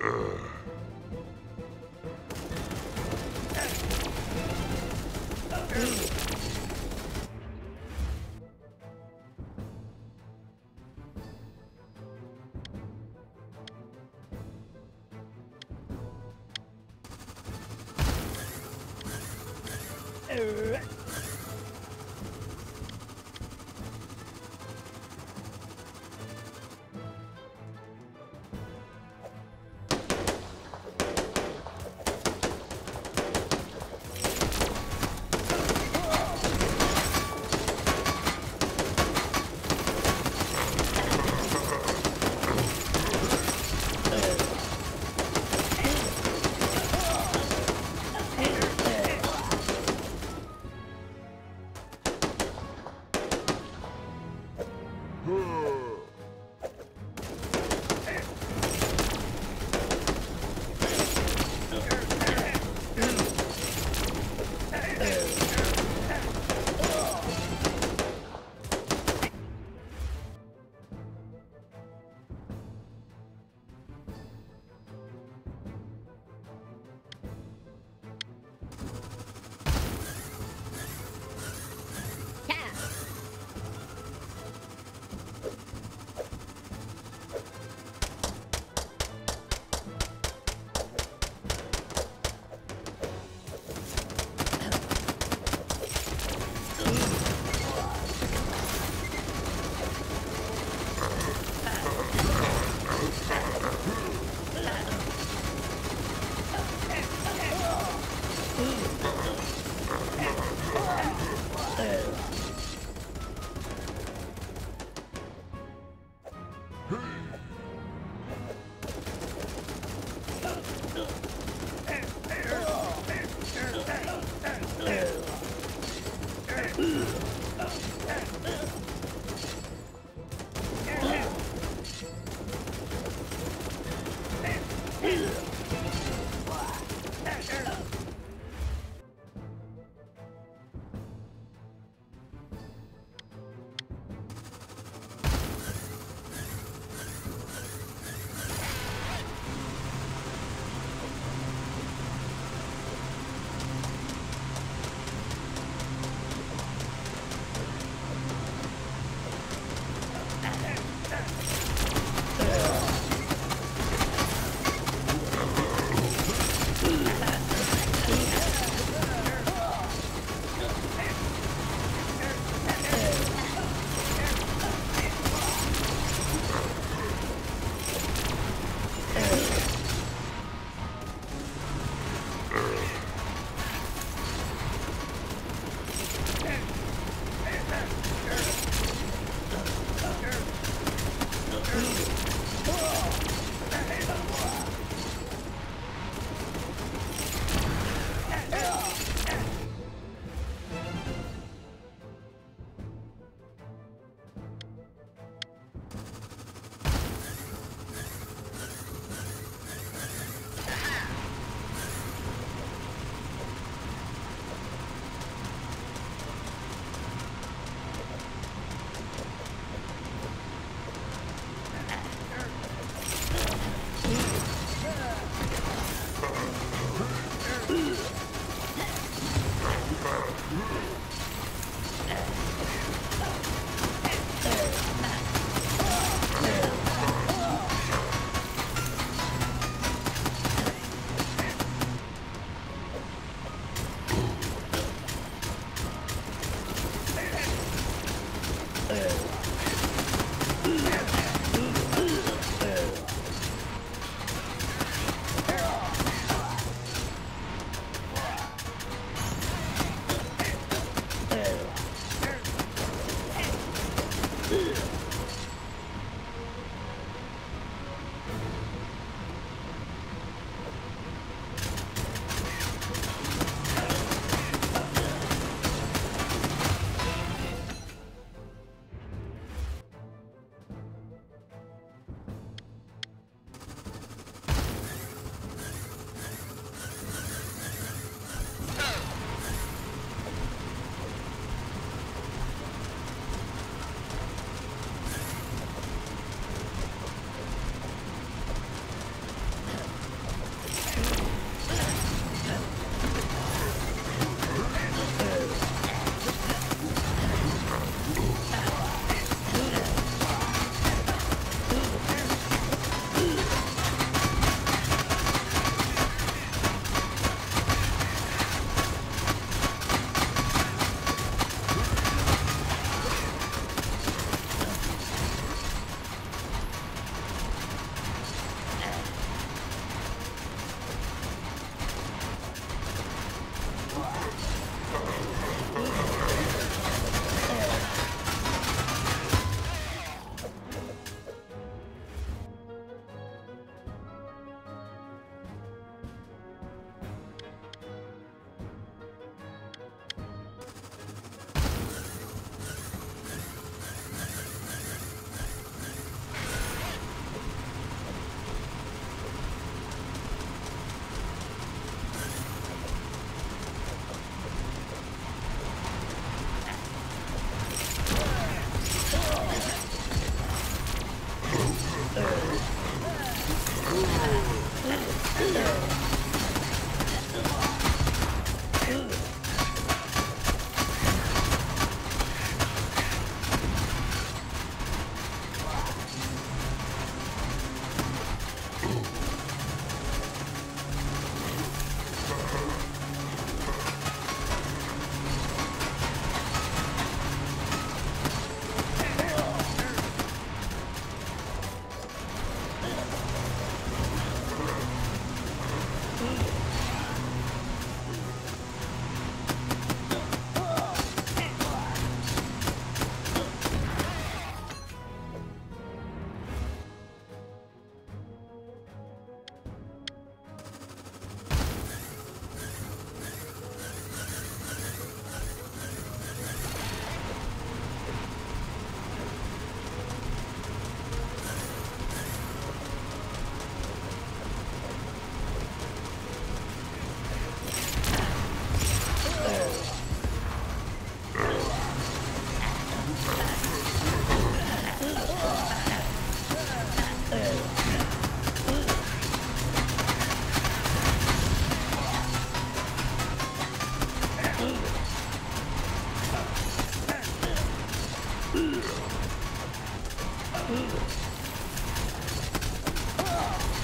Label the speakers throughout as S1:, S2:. S1: Uh. Ooh. Uh.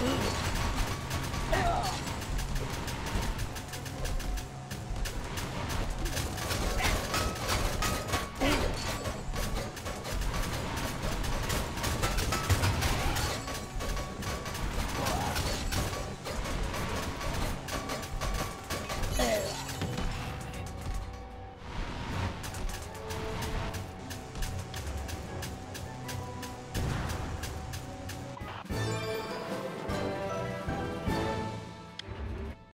S1: Mm-hmm.